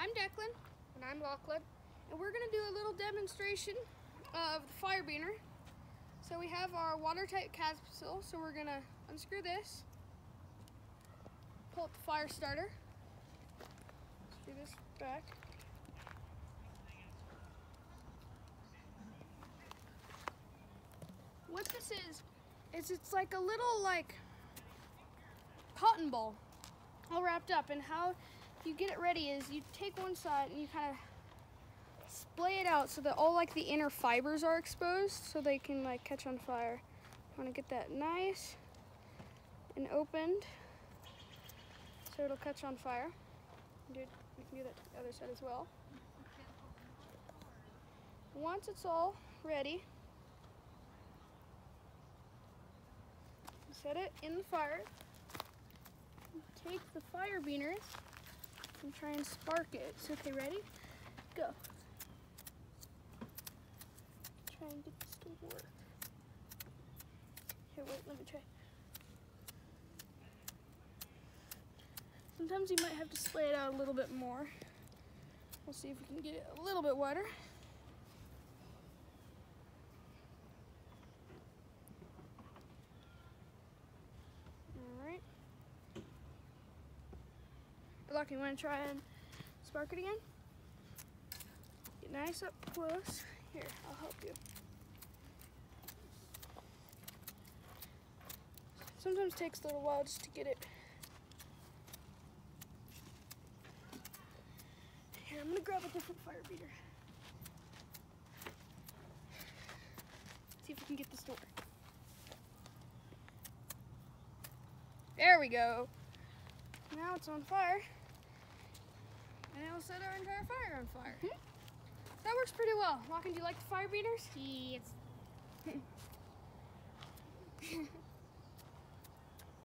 I'm Declan. And I'm Lachlan. And we're gonna do a little demonstration of the Firebiner. So we have our watertight capsule, so we're gonna unscrew this, pull up the fire starter, screw this back. What this is, is it's like a little like cotton ball all wrapped up and how you get it ready is you take one side and you kind of splay it out so that all like the inner fibers are exposed so they can like catch on fire. You want to get that nice and opened so it'll catch on fire. You can do that to the other side as well. Once it's all ready, set it in the fire take the Firebiners and try and spark it. Okay, ready? Go. Try and get this to work. Here, wait, let me try. Sometimes you might have to splay it out a little bit more. We'll see if we can get it a little bit wider. Look, you want to try and spark it again? Get nice up close. Here, I'll help you. Sometimes takes a little while just to get it. Here, I'm gonna grab a different fire beater. See if we can get this to work. There we go. Now it's on fire it'll set our entire fire on fire. Hmm? That works pretty well. Lachlan, do you like the Firebiners? Yes.